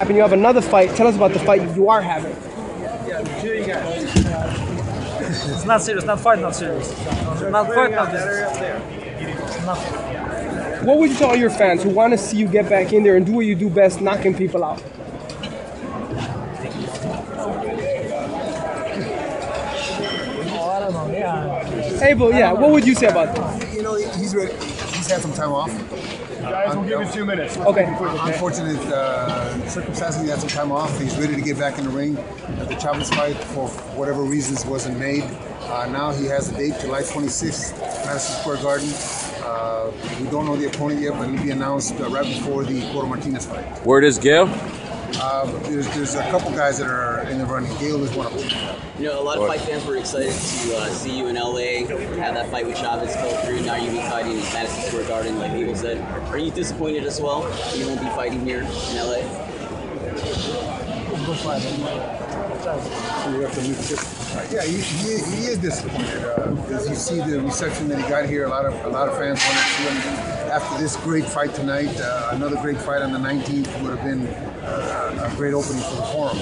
And you have another fight. Tell us about the fight you are having. It's not serious. Not fight. Not serious. Not fight. Not business. Nothing. What would you tell your fans who want to see you get back in there and do what you do best, knocking people out? Oh, I don't know. Yeah. Abel, yeah. What would you say about that? You know, he's ready. He's had some time off. Guys, we'll give you two minutes. Okay. Unfortunate uh, circumstances, he had some time off. He's ready to get back in the ring. The Chavez fight, for whatever reasons, wasn't made. Uh, now he has a date, July 26th, Madison Square Garden. Uh, we don't know the opponent yet, but it'll be announced uh, right before the Cotto Martinez fight. Word is Geale. Uh, there's, there's a couple guys that are in the running. Geale is one of them. You know, a lot of fight fans were excited to uh, see you in LA, have that fight with Chavez go through. Now you'll be fighting in Madison Square Garden, like people said. Are you disappointed as well? You won't be fighting here in LA? Good fight. Yeah, he, he, he is disappointed. Uh, as you see the reception that he got here, a lot of a lot of fans wanted to see him after this great fight tonight. Uh, another great fight on the 19th would have been uh, a great opening for the forum.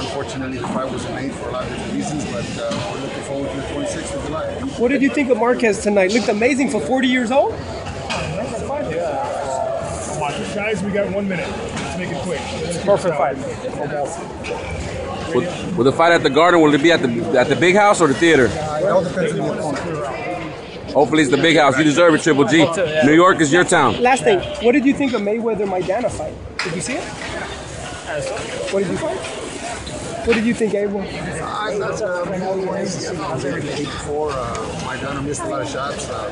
Unfortunately, the fight wasn't made for a lot of different reasons, but uh, we're looking forward to the 26th of July. What did you think of Marquez tonight? Looked amazing for 40 years old. Come on, guys, we got one minute. Let's make it quick. Perfect fight. Will, will the fight at the Garden? Will it be at the at the big house or the theater? Uh, it all depends on the opponent. Hopefully, it's the big house. You deserve it, Triple G. New York is your town. Last thing, what did you think of Mayweather Maidana fight? Did you see it? What did you think? What did you think, Abel? I thought uh, Mayweather won easy. I was able to eight before. Uh, Maidana missed a lot of shots. Uh,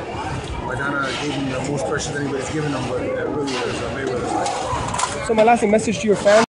Maidana gave him the most pressure that anybody's given him, but it really was uh, Mayweather's fight. So my last message to your fans.